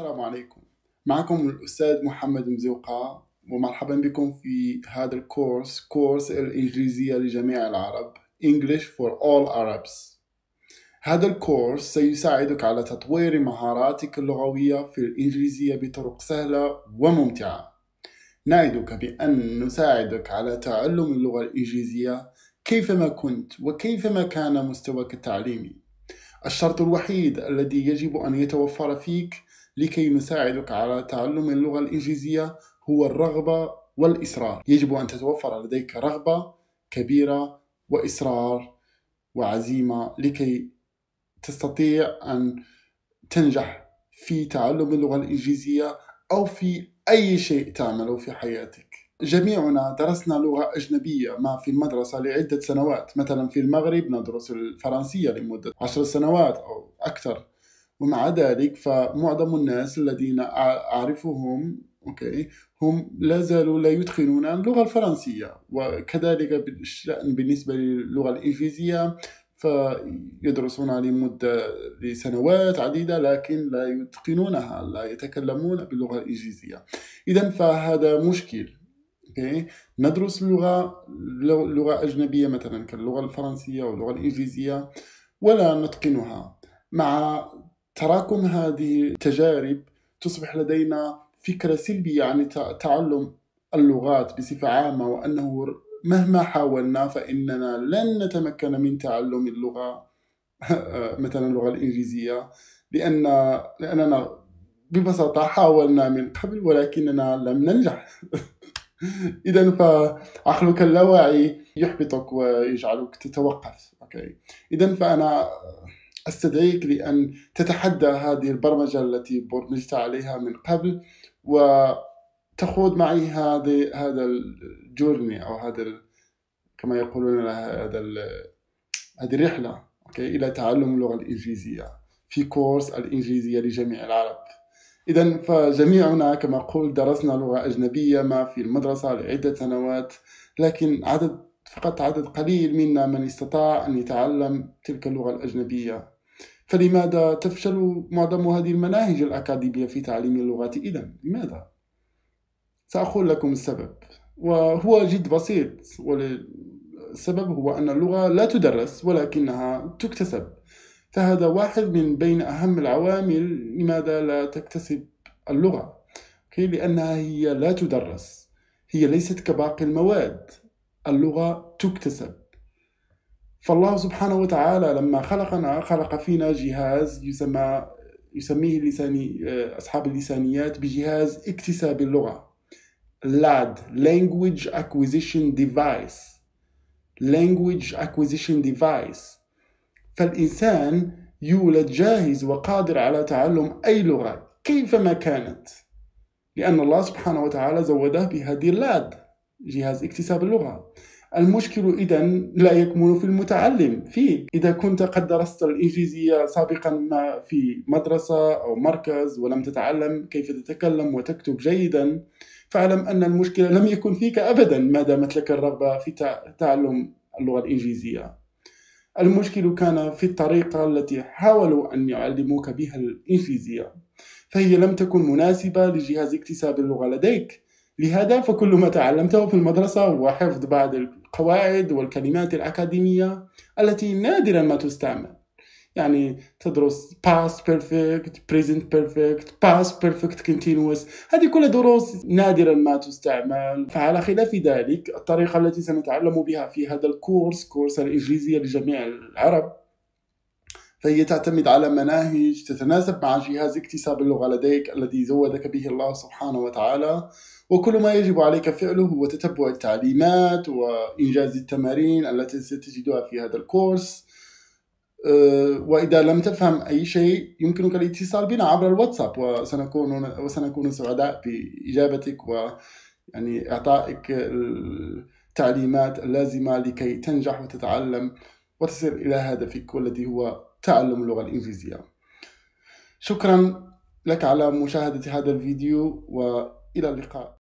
السلام عليكم. معكم الأستاذ محمد مزوقة ومرحبا بكم في هذا الكورس كورس الإنجليزية لجميع العرب English for all Arabs. هذا الكورس سيساعدك على تطوير مهاراتك اللغوية في الإنجليزية بطرق سهلة وممتعة. نعدك بأن نساعدك على تعلم اللغة الإنجليزية كيفما كنت وكيفما كان مستواك التعليمي. الشرط الوحيد الذي يجب أن يتوفر فيك لكي نساعدك على تعلم اللغة الإنجليزية هو الرغبة والإصرار. يجب أن تتوفر لديك رغبة كبيرة وإصرار وعزيمة لكي تستطيع أن تنجح في تعلم اللغة الإنجليزية أو في أي شيء تعمله في حياتك. جميعنا درسنا لغة أجنبية ما في المدرسة لعدة سنوات. مثلا في المغرب ندرس الفرنسية لمدة عشر سنوات أو أكثر. ومع ذلك فمعظم الناس الذين أعرفهم okay هم لا زالوا لا يتقنون اللغة الفرنسية. وكذلك بالنسبة للغة الإنجليزية فيدرسونها لمدة لسنوات عديدة لكن لا يتقنونها لا يتكلمون باللغة الإنجليزية. إذا فهذا مشكل okay. ندرس لغة لغة أجنبية مثلا كاللغة الفرنسية أو اللغة الإنجليزية ولا نتقنها. مع تراكم هذه التجارب تصبح لدينا فكرة سلبية عن تعلم اللغات بصفة عامة وأنه مهما حاولنا فإننا لن نتمكن من تعلم اللغة مثلا اللغة الإنجليزية لأن لأننا ببساطة حاولنا من قبل ولكننا لم ننجح. اذا فعقلك اللاواعي يحبطك ويجعلك تتوقف. أوكي. اذا فأنا أستدعيك لأن تتحدى هذه البرمجة التي برمجت عليها من قبل وتخوض معي هذه هذا الجورني أو هذا كما يقولون هذا هذه الرحلة أوكي؟ إلى تعلم اللغة الإنجليزية في كورس الإنجليزية لجميع العرب. إذا فجميعنا كما قلت درسنا لغة أجنبية ما في المدرسة لعدة سنوات لكن عدد فقط عدد قليل منا من استطاع أن يتعلم تلك اللغة الأجنبية. فلماذا تفشل معظم هذه المناهج الأكاديمية في تعليم اللغات إذا لماذا؟ سأقول لكم السبب وهو جد بسيط والسبب هو أن اللغة لا تدرس ولكنها تكتسب. فهذا واحد من بين أهم العوامل لماذا لا تكتسب اللغة لأنها هي لا تدرس هي ليست كباقي المواد. اللغة تكتسب. فالله سبحانه وتعالى لما خلقنا خلق فينا جهاز يسمى يسميه اللساني أصحاب اللسانيات بجهاز اكتساب اللغة. LAD Language Acquisition Device. Language Acquisition Device. فالإنسان يولد جاهز وقادر على تعلم أي لغة كيفما كانت. لأن الله سبحانه وتعالى زوده بهذه اللاد. جهاز اكتساب اللغة. المشكل إذا لا يكمن في المتعلم فيك. إذا كنت قد درست الإنجليزية سابقا ما في مدرسة أو مركز ولم تتعلم كيف تتكلم وتكتب جيدا؟ فاعلم أن المشكلة لم يكن فيك أبدا ما دامت لك الرغبة في تعلم اللغة الإنجليزية. المشكل كان في الطريقة التي حاولوا أن يعلموك بها الإنجليزية. فهي لم تكن مناسبة لجهاز اكتساب اللغة لديك. لهذا فكل ما تعلمته في المدرسة هو حفظ بعض القواعد والكلمات الأكاديمية التي نادرا ما تستعمل. يعني تدرس past perfect present perfect past perfect continuous. هذه كلها دروس نادرا ما تستعمل. فعلى خلاف ذلك الطريقة التي سنتعلم بها في هذا الكورس كورس الإنجليزية لجميع العرب فهي تعتمد على مناهج تتناسب مع جهاز اكتساب اللغة لديك الذي زودك به الله سبحانه وتعالى. وكل ما يجب عليك فعله هو تتبع التعليمات وإنجاز التمارين التي ستجدها في هذا الكورس. أه، وإذا لم تفهم أي شيء يمكنك الاتصال بنا عبر الواتساب وسنكون وسنكون سعداء بإجابتك ويعني إعطائك التعليمات اللازمة لكي تنجح وتتعلم وتصل إلى هدفك والذي هو تعلم اللغة الإنجليزية. شكرا لك على مشاهدة هذا الفيديو وإلى اللقاء.